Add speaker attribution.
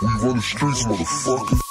Speaker 1: We run the streets, motherfucker.